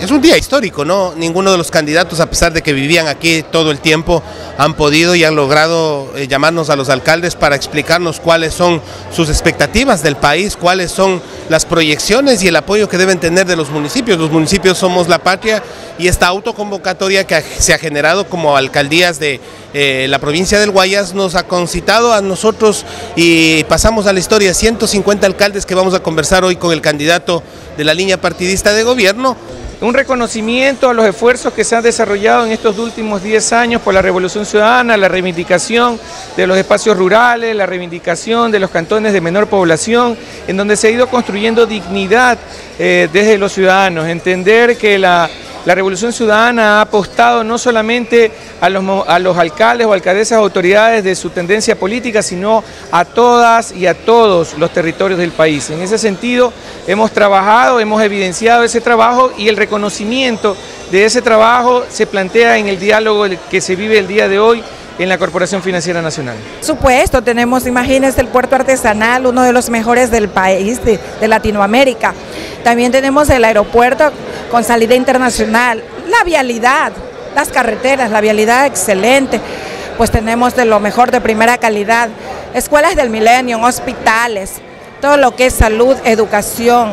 es un día histórico, ¿no? Ninguno de los candidatos, a pesar de que vivían aquí todo el tiempo, han podido y han logrado eh, llamarnos a los alcaldes para explicarnos cuáles son sus expectativas del país, cuáles son las proyecciones y el apoyo que deben tener de los municipios. Los municipios somos la patria y esta autoconvocatoria que se ha generado como alcaldías de eh, la provincia del Guayas nos ha concitado a nosotros y pasamos a la historia 150 alcaldes que vamos a conversar hoy con el candidato de la línea partidista de gobierno un reconocimiento a los esfuerzos que se han desarrollado en estos últimos 10 años por la Revolución Ciudadana, la reivindicación de los espacios rurales, la reivindicación de los cantones de menor población, en donde se ha ido construyendo dignidad eh, desde los ciudadanos, entender que la la Revolución Ciudadana ha apostado no solamente a los, a alcaldes o alcaldesas autoridades de su tendencia política, sino a todas y a todos los territorios del país. En ese sentido, hemos trabajado, hemos evidenciado ese trabajo y el reconocimiento de ese trabajo se plantea en el diálogo que se vive el día de hoy en la Corporación Financiera Nacional. Supuesto, tenemos, imagínense, el puerto artesanal, uno de los mejores del país, de Latinoamérica. También tenemos el aeropuerto con salida internacional, la vialidad, las carreteras, la vialidad excelente, pues tenemos de lo mejor de primera calidad, escuelas del milenio, hospitales, todo lo que es salud, educación,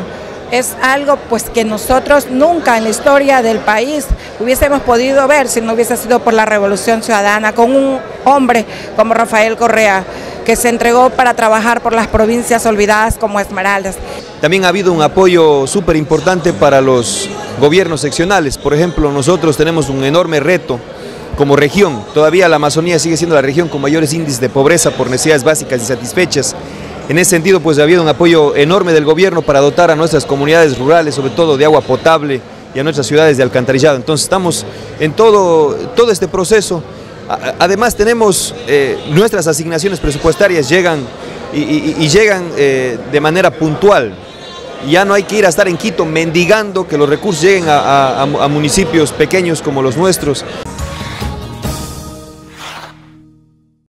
es algo pues que nosotros nunca en la historia del país hubiésemos podido ver si no hubiese sido por la revolución ciudadana, con un hombre como Rafael Correa, que se entregó para trabajar por las provincias olvidadas como Esmeraldas. También ha habido un apoyo súper importante para los gobiernos seccionales. Por ejemplo, nosotros tenemos un enorme reto como región. Todavía la Amazonía sigue siendo la región con mayores índices de pobreza por necesidades básicas insatisfechas. En ese sentido, pues ha habido un apoyo enorme del gobierno para dotar a nuestras comunidades rurales, sobre todo de agua potable y a nuestras ciudades de alcantarillado. Entonces estamos en todo, todo este proceso. Además tenemos eh, nuestras asignaciones presupuestarias llegan y, llegan eh, de manera puntual ya no hay que ir a estar en Quito mendigando que los recursos lleguen a, municipios pequeños como los nuestros.